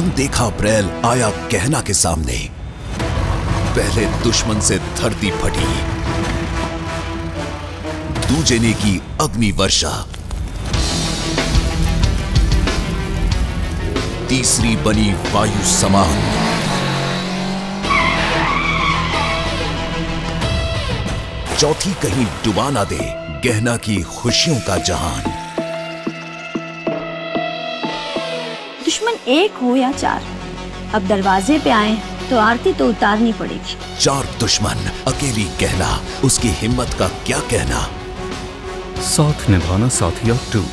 अनदेखा अप्रैल आया कहना के सामने। पहले दुश्मन से धरती फटी। दूजे ने की अग्नि वर्षा। तीसरी बनी वायु समान चौथी कहीं डुबाना दे, गहना की खुशियों का जहान। दुश्मन एक हो या चार। अब दरवाजे पे आए तो आरती तो उतारनी पड़ेगी। चार दुश्मन अकेली कहना उसकी हिम्मत का क्या कहना? साथ निभाना साथिया टू